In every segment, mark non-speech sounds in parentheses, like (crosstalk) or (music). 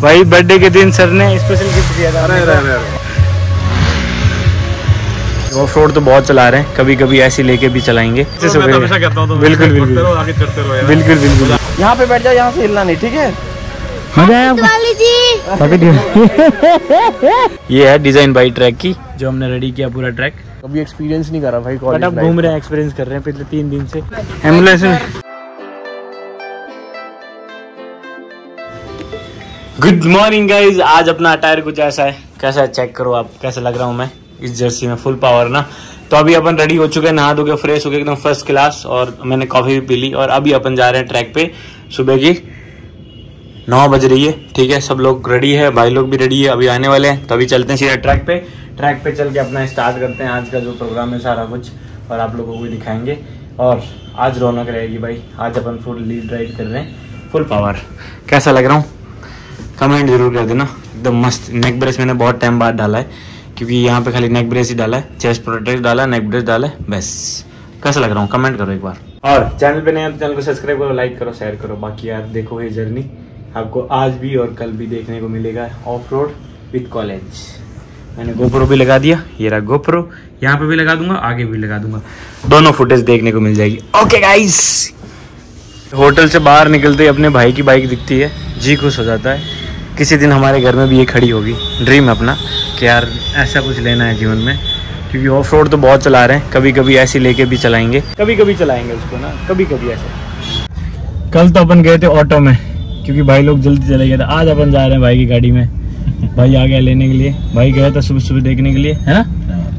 भाई बर्थडे के दिन सर ने स्पेशल गिफ्ट दिया था। अरे अरे अरे अरे। ऑफ़ रोड तो बहुत चला रहे हैं। कभी कभी ऐसे लेके भी चलाएँगे। तो मैं तो कहता तो बिल्कुल बिल्कुल। रहो आगे चढ़ते रहो यार। बिल्कुल बिल्कुल। यहाँ पे बैठ जाओ यहाँ से हिलना नहीं ठीक है? आपको ये है डिज़ाइन बाई ट्रैक की। जो हमने रेडी किया पूरा ट्रैक कभी एक्सपीरियंस नहीं करा भाई घूम रहे हैं एक्सपीरियंस कर रहे हैं पिछले तीन दिन से। एंबुलेंस में। गुड मॉर्निंग गाइज़ आज अपना अटायर कुछ ऐसा है। कैसा है? चेक करो आप। कैसा लग रहा हूँ मैं? इस जर्सी में फुल पावर ना। तो अभी अपन रेडी हो चुके हैं। नहा धो के फ्रेश हो गए एकदम फ़र्स्ट क्लास और मैंने कॉफ़ी भी पी ली और अभी अपन जा रहे हैं ट्रैक पे। सुबह की नौ बज रही है। ठीक है? सब लोग रेडी है। भाई लोग भी रेडी है। अभी आने वाले हैं। तो अभी चलते हैं सीधा ट्रैक पे। ट्रैक पे चल के अपना स्टार्ट करते हैं। आज का जो प्रोग्राम है सारा कुछ और आप लोगों को भी दिखाएँगे। और आज रौनक रहेगी भाई। आज अपन फुल लीड राइड कर रहे हैं। फुल पावर कैसा लग रहा हूँ? कमेंट ज़रूर कर देना। एकदम मस्त। नेक ब्रेस मैंने बहुत टाइम बाद डाला है, क्योंकि यहाँ पे खाली नेक ब्रेस ही डाला है। चेस्ट प्रोटेक्ट डाला है नेक ब्रेस डाला है, बस। कैसा लग रहा हूँ? कमेंट करो एक बार। और चैनल पे नहीं है तो चैनल को सब्सक्राइब करो लाइक करो शेयर करो। बाकी यार, देखो ये जर्नी आपको आज भी और कल भी देखने को मिलेगा ऑफ़ रोड विथ कॉलेज मैंने गोप्रो भी लगा दिया, ये रहा गोप्रो यहाँ पे भी लगा दूँगा, आगे भी लगा दूँगा। दोनों फुटेज देखने को मिल जाएगी। ओके गाइस होटल से बाहर निकलते ही अपने भाई की बाइक दिखती है, जी खुश हो जाता है। किसी दिन हमारे घर में भी ये खड़ी होगी। ड्रीम अपना कि यार ऐसा कुछ लेना है जीवन में क्योंकि ऑफ़ रोड तो बहुत चला रहे हैं कभी कभी ऐसे लेके भी चलाएँगे। कभी कभी चलाएँगे उसको ना कभी कभी ऐसे। कल तो अपन गए थे ऑटो में क्योंकि भाई लोग जल्दी चले गए थे। आज अपन जा रहे हैं भाई की गाड़ी में भाई आ गया लेने के लिए। भाई गया था सुबह सुबह देखने के लिए है ना?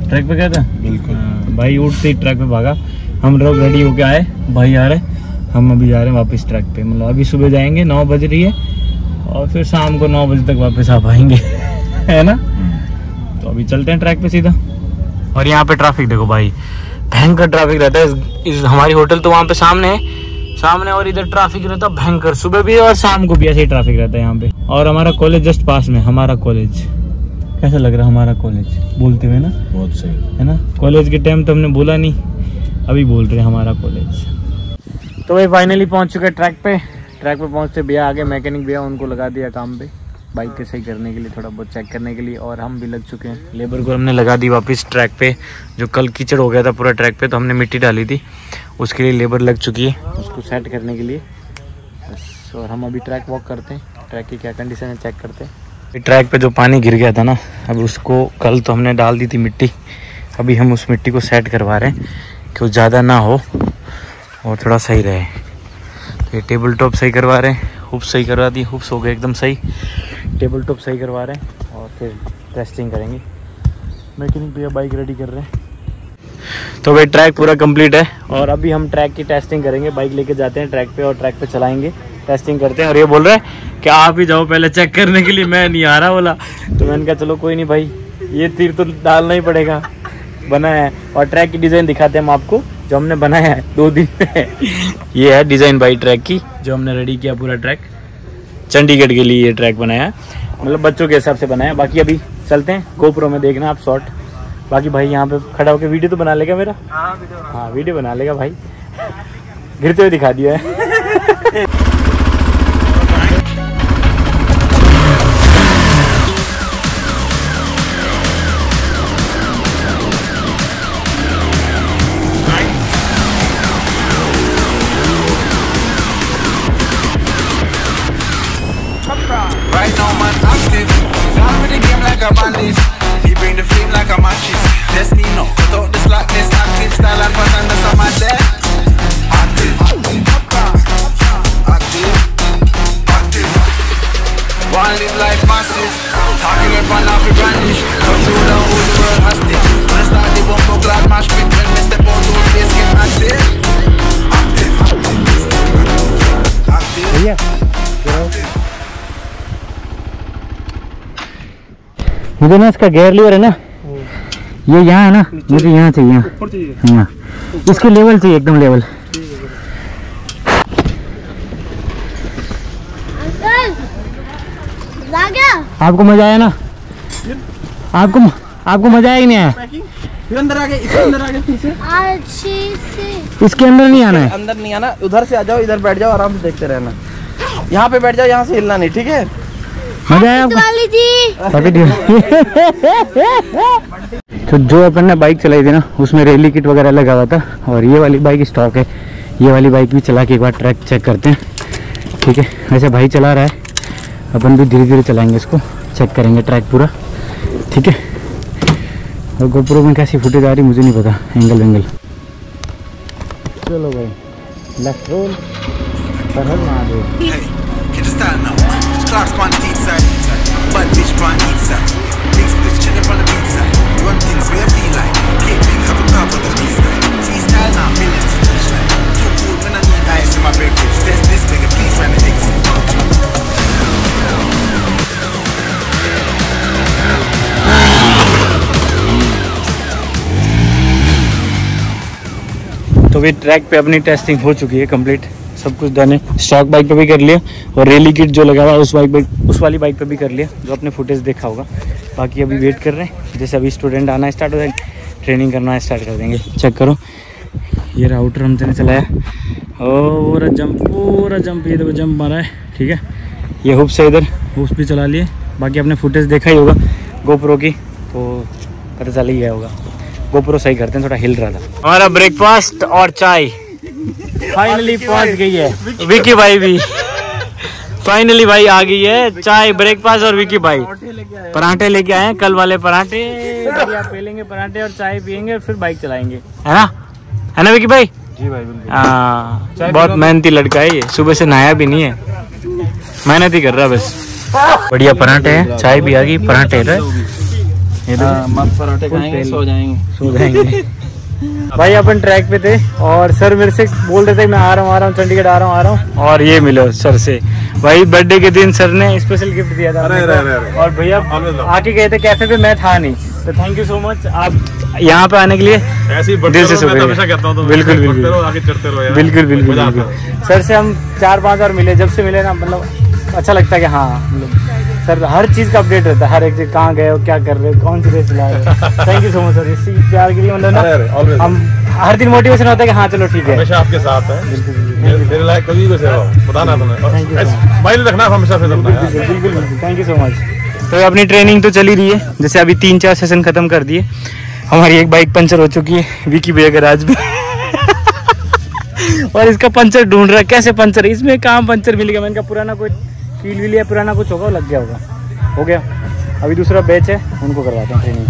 ट्रैक पे गया था? बिल्कुल। हाँ, भाई उठते ही ट्रैक पे भागा। हम लोग रेडी होके आए भाई आ रहे हम अभी जा रहे हैं वापस ट्रैक पे। मतलब अभी सुबह जाएँगे नौ बज रही है। और फिर शाम को नौ बजे तक वापस आ पाएँगे। (laughs) है ना? तो अभी चलते हैं ट्रैक पे सीधा। और यहाँ पे ट्रैफ़िक देखो भाई भयंकर ट्रैफ़िक रहता है। इस, इस हमारी होटल तो वहाँ पे सामने है। सामने और इधर ट्रैफ़िक रहता है भयंकर। सुबह भी और शाम को भी ऐसे ही ट्रैफ़िक रहता है यहाँ पे। और हमारा कॉलेज जस्ट पास में हमारा कॉलेज कैसा लग रहा है हमारा कॉलेज बोलते हुए ना? बहुत सही। है ना? कॉलेज के टाइम तो हमने बोला नहीं। अभी बोल रहे हैं हमारा कॉलेज तो भाई फाइनली पहुँच चुके ट्रैक पे। ट्रैक पर पहुँचते भैया, आगे मैकेनिक भैया उनको लगा दिया काम पे। बाइक के सही करने के लिए, थोड़ा बहुत चेक करने के लिए, और हम भी लग चुके हैं। लेबर को हमने लगा दी वापस ट्रैक पे। जो कल कीचड़ हो गया था पूरा ट्रैक पे तो हमने मिट्टी डाली थी। उसके लिए लेबर लग चुकी है। उसको सेट करने के लिए। बस, और हम अभी ट्रैक वॉक करते हैं। ट्रैक की क्या कंडीशन है चेक करते हैं। ट्रैक पे जो पानी गिर गया था ना, अब उसको कल तो हमने डाल दी थी मिट्टी। अभी हम उस मिट्टी को सेट करवा रहे हैं, कि वो ज़्यादा ना हो, और थोड़ा सही रहे। तो ये टेबल टॉप सही करवा रहे हैं। हुप्स सही करवा दी हुप्स हो गए एकदम सही। टेबल टॉप सही करवा रहे हैं और फिर टेस्टिंग करेंगे। मैकेनिक भैया बाइक रेडी कर रहे हैं। तो भाई ट्रैक पूरा कंप्लीट है और अभी हम ट्रैक की टेस्टिंग करेंगे। बाइक लेके जाते हैं ट्रैक पे और ट्रैक पे चलाएँगे। टेस्टिंग करते हैं और ये बोल रहे हैं कि आप ही जाओ पहले चेक करने के लिए। मैं नहीं आ रहा बोला। तो मैंने कहा, चलो कोई नहीं भाई, ये तीर तो डालना ही पड़ेगा। बना है और ट्रैक की डिज़ाइन दिखाते हैं हम आपको। जो हमने बनाया है दो दिन में। (laughs) ये है डिज़ाइन बाई ट्रैक की। जो हमने रेडी किया पूरा ट्रैक चंडीगढ़ के लिए ये ट्रैक बनाया। है मतलब बच्चों के हिसाब से बनाया। बाकी अभी चलते हैं गोप्रो में देखना आप शॉर्ट बाकी भाई यहाँ पे खड़ा होकर वीडियो तो बना लेगा मेरा? हाँ वीडियो बना लेगा भाई। (laughs) गिरते हुए दिखा दिया है। A bandit. He bring the flame like a matches. Destiny, no. Cut out the slackness, active style and pattern, that's how my मुझे ना इसका गेयर लीवर है ना? ये यहाँ है ना? मुझे यहाँ चाहिए यहाँ। यहाँ इसके लेवल चाहिए एकदम लेवल। अंकल ला गया? आपको मज़ा आया ना? आपको आपको मज़ा आया कि नहीं आया? फिर अंदर आगे इसके अंदर आगे पीछे। से। इसके अंदर नहीं आना है? अंदर नहीं आना उधर से आ जाओ इधर बैठ जाओ आराम से देखते रहना। यहाँ पे बैठ जाओ यहाँ से हिलना नहीं ठीक है? मज़ा आया जी। पॉकेट तो जो अपन ने बाइक चलाई थी ना उसमें रैली किट वगैरह लगा हुआ था और ये वाली बाइक स्टॉक है। ये वाली बाइक भी चला के एक बार ट्रैक चेक करते हैं। ठीक है? वैसे भाई चला रहा है। अपन भी धीरे धीरे चलाएँगे इसको। चेक करेंगे ट्रैक पूरा। ठीक है? और गोप्रो में कैसी फुटेज आ रही मुझे नहीं पता। एंगल वेंगल चलो भाई left roll पर हर Mahadev Hey, can you start now? Clark's on the east side, bad bitch on the east side. Big split chillin' on the beat side. Run things where I feel like. Get big, have a top of the beast side. Freestyle now, millions to each line. Too cool when I need ice in my beverage. Test this bigger, please find the exit. तो भी track पे अपनी testing हो चुकी है complete सब कुछ done है। स्टॉक बाइक पे भी कर लिया और रेली किट जो लगा हुआ है, उस बाइक पे उस वाली बाइक पे भी कर लिया, जो आपने फुटेज देखा होगा। बाकी अभी वेट कर रहे हैं। जैसे अभी स्टूडेंट आना स्टार्ट हो जाएँगे ट्रेनिंग करना स्टार्ट कर देंगे। चेक करो। ये राउटर हमसे ने चलाया और जंप पूरा जंप ये देखो जंप मारा है, ठीक है? ये हुप से इधर हुप्स भी चला लिए। बाकी आपने फुटेज देखा ही होगा गोप्रो की। तो पता चल ही गया होगा। गोप्रो सही करते हैं, थोड़ा हिल रहा था। हमारा ब्रेकफास्ट और चाय। फाइनली पहुँच गई है। विकी भाई भी। फाइनली भाई आ गई है। चाय ब्रेकफास्ट और विकी भाई। पराठे लेके आए हैं। कल वाले पराठे। बढ़िया पेलेंगे पराठे और चाय पियेंगे और फिर बाइक चलाएँगे। है ना? है ना विकी भाई? जी भाई हाँ। बहुत मेहनती लड़का है ये। सुबह से नहाया भी नहीं है। मेहनत ही कर रहा बस। बढ़िया पराठे हैं। चाय भी आ गई पराठे है मस्त पराठे खाएँगे सो जाएँगे। सो जाएँगे। भाई अपन ट्रैक पे थे और सर मेरे से बोल रहे थे मैं आ रहा हूँ आ रहा हूँ चंडीगढ़ आ रहा हूँ आ रहा हूँ। और ये मिलो सर से। भाई बर्थडे के दिन सर ने स्पेशल गिफ्ट दिया था अरे, अपने अरे, अरे। और भैया आके गए थे कैफ़े पे मैं था नहीं। तो थैंक यू सो मच आप यहाँ पे आने के लिए दिल से तो शुक्रिया। हूँ तो बिल्कुल बिल्कुल। बिल्कुल बिल्कुल सर से हम चार पाँच बार मिले जब से मिले ना मतलब अच्छा लगता है कि हाँ सर हर चीज़ का अपडेट रहता है हर एक चीज़ कहाँ गए हो क्या कर रहे हो कौन सी रेस चला रहे हो? Thank you so much sir इसी प्यार के लिए मतलब ना हम हर दिन मोटिवेशन होता है कि हाँ चलो ठीक है। हमेशा आपके साथ है। मेरे मेरे लायक कभी भी सेवा बताना तुम्हें। स्माइल रखना हमेशा से बिल्कुल बिल्कुल बिल्कुल थैंक यू सो मच तो अपनी ट्रेनिंग तो चली रही है। जैसे अभी तीन चार सेशन खत्म कर दिए। हमारी एक बाइक पंचर हो चुकी है विकी भैया गराज में (laughs) और इसका पंचर ढूंढ रहा है कैसे पंचर इसमें कहाँ पंचर मिल गया मैंने कहा पुराना कोई कील विल या पुराना कुछ होगा लग गया होगा। हो गया। अभी दूसरा बैच है, उनको करवाते हैं training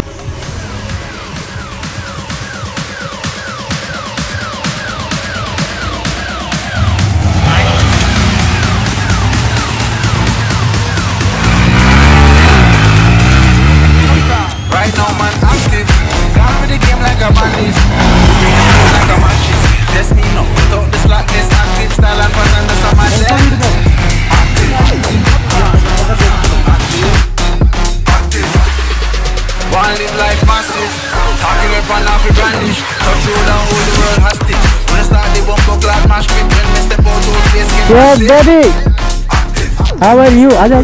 those baby. How are Active. How are you आ जाओ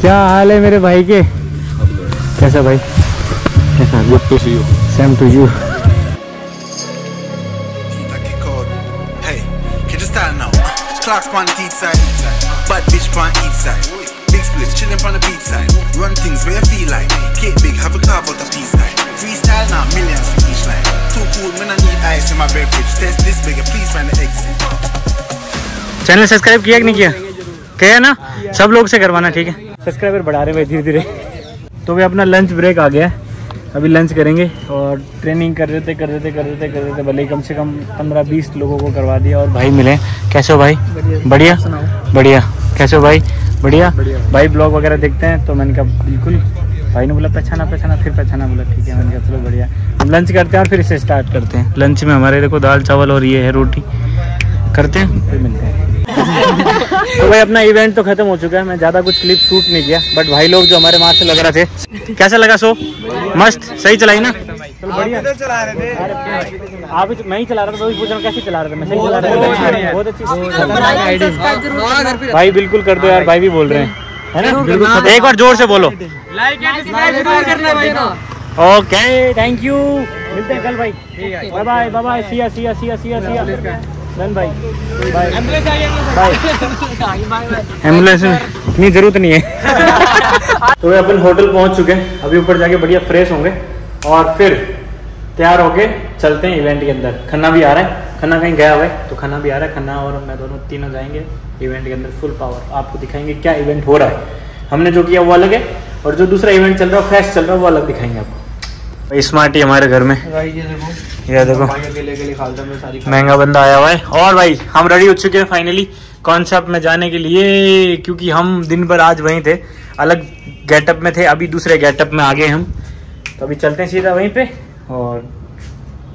क्या हाल है मेरे भाई के कैसा भाई कैसा good to see you same to you you? Clark's on the east side. Bad bitch on east side. Big splits chillin' on the beat side. Run things where I feel like. Get big, have a carve out the peace side. Freestyle now, millions for each line. Too cool, man, I need ice in my beverage. Test this bigger, please find the exit. Channel subscribe किया कि नहीं किया किया ना सब लोग से करवाना ठीक है सब्सक्राइबर बढ़ा रहे हैं धीरे धीरे तो भी अपना लंच ब्रेक आ गया है अभी लंच करेंगे और ट्रेनिंग कर रहे थे कर रहे थे कर रहे थे कर रहे थे भले ही कम से कम पंद्रह बीस लोगों को करवा दिया और भाई मिले कैसे हो भाई बढ़िया बढ़िया कैसे हो भाई बढ़िया। भाई ब्लॉग वगैरह देखते हैं तो मैंने कहा बिल्कुल। भाई ने बोला पहचाना पहचाना फिर पहचाना बोला ठीक है। मैंने कहा चलो बढ़िया। हम लंच करते हैं और फिर इसे स्टार्ट करते हैं। लंच में हमारे देखो दाल चावल और ये है रोटी। करते हैं? फिर मिलते हैं। (laughs) तो भाई अपना इवेंट तो खत्म हो चुका है। मैं ज़्यादा कुछ क्लिप शूट नहीं किया बट भाई लोग जो हमारे मार्क्स लग रहे थे कैसा लगा शो मस्त? सही चलाई ना? बढ़िया। आप ही- मैं ही चला रहा था तो पूछ रहा हूँ कैसे चला रहा था? मैं सही चला रहा था? बहुत अच्छी भाई बिल्कुल कर दो यार भाई भी बोल रहे हैं। है ना? एक बार ज़ोर से बोलो। लाइक करना भाई। ओके थैंक यू मिलते हैं कल भाई। Bye bye bye bye Siya Siya Siya Siya Siya done भाई। बाय एंबुलेंस इतनी ज़रूरत नहीं है। (laughs) तो अपन होटल पहुँच चुके हैं। अभी ऊपर जाके बढ़िया फ्रेश होंगे। और फिर तैयार होके चलते हैं इवेंट के अंदर। खन्ना भी आ रहा है। खन्ना कहीं गया हुआ है? तो खन्ना भी आ रहा है। खन्ना और मैं दोनों तीनों जाएँगे इवेंट के अंदर फुल पावर आपको दिखाएँगे क्या इवेंट हो रहा है। हमने जो किया वो अलग है और जो दूसरा इवेंट चल रहा है फ्रेश चल रहा है वो अलग दिखाएँगे आपको। स्मार्ट ही हमारे घर में। भाई ये देखो। ये देखो। भाई अकेले अकेले में सारी महँगा बंदा आया हुआ है। और भाई हम रेडी हो चुके हैं फाइनली कॉन्सेप्ट में जाने के लिए क्योंकि हम दिन भर आज वहीं थे। अलग गेटअप में थे अभी दूसरे गेटअप में आ गए हम। तो अभी चलते हैं सीधा वहीं पे। और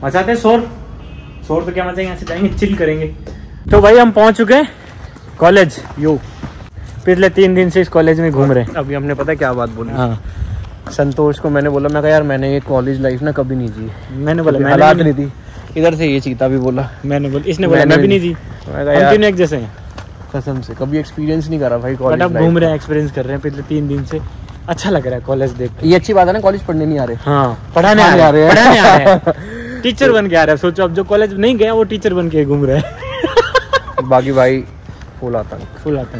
मचाते हैं शोर। शोर तो क्या मचाएँगे? यहाँ से जाएँगे चिल करेंगे। तो भाई हम पहुँच चुके हैं कॉलेज यू पिछले तीन दिन से इस कॉलेज में घूम रहे हैं। अभी हमने पता क्या बात बोली? हाँ। संतोष को मैंने बोला मैं कहा यार मैंने ये कॉलेज लाइफ ना कभी नहीं जी। मैंने बोला मैंने हालात नहीं थी। इधर से ये चीता भी बोला। मैंने बोला इसने बोला मैं भी नहीं जी। मैं हम एक जैसे हैं। कसम से कभी एक्सपीरियंस नहीं करा भाई कॉलेज घूम रहे हैं एक्सपीरियंस कर रहे हैं पिछले तीन दिन से। अच्छा लग रहा है कॉलेज देख ये अच्छी बात है ना कॉलेज पढ़ने नहीं आ रहे। हाँ पढ़ाने आ रहे। पढ़ाने आ रहे हैं। (laughs) टीचर बन के आ रहे है। सोचो अब जो कॉलेज नहीं गए वो टीचर बन के घूम रहे हैं। बाकी भाई फूल आतंक। फुल आता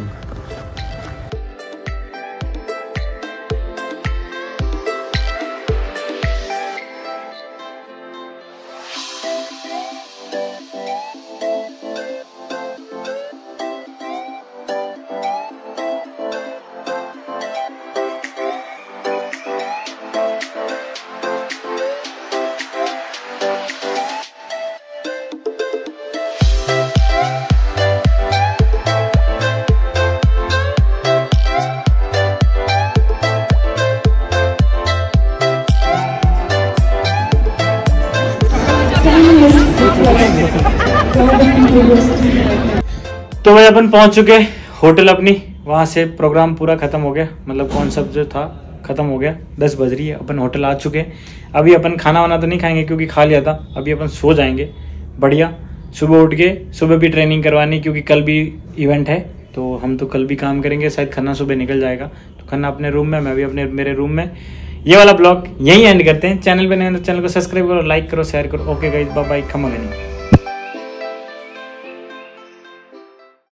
तो भाई अपन पहुँच चुके होटल अपनी। वहाँ से प्रोग्राम पूरा खत्म हो गया। मतलब कॉन्सेप्ट जो था, खत्म हो गया। दस बज रही है, अपन होटल आ चुके अभी अपन खाना वाना तो नहीं खाएँगे क्योंकि खा लिया था। अभी अपन सो जाएँगे। बढ़िया। सुबह उठ के, सुबह भी ट्रेनिंग करवानी क्योंकि कल भी इवेंट है। तो हम तो कल भी काम करेंगे, शायद खन्ना सुबह निकल जाएगा। तो खन्ना अपने रूम में, मैं भी अपने, मेरे रूम में। ये वाला ब्लॉग यहीं एंड करते हैं। चैनल पर नए हैं तो चैनल को सब्सक्राइब करो लाइक करो शेयर करो। ओके गाइस बाय बाय खमा